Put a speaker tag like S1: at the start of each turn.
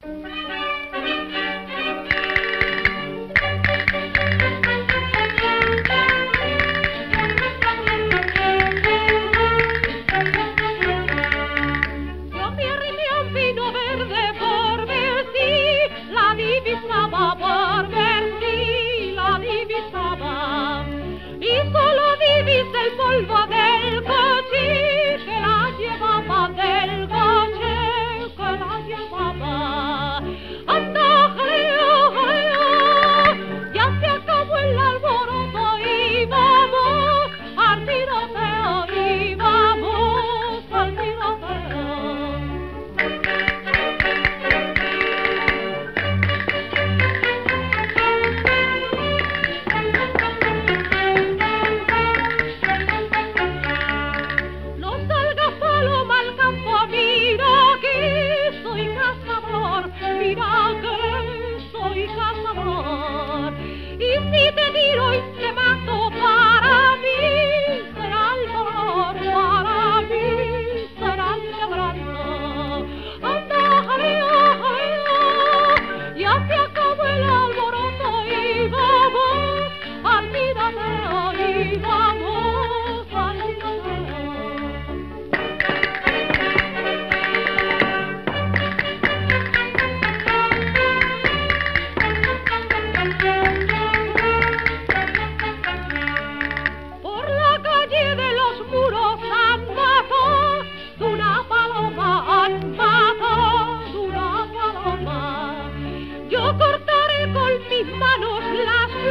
S1: Yo me arriesgué en vino verde por ver si la divisaba por ver si la divisaba y solo divisé el polvo. Y si te tiro y Yo cortaré con mis manos las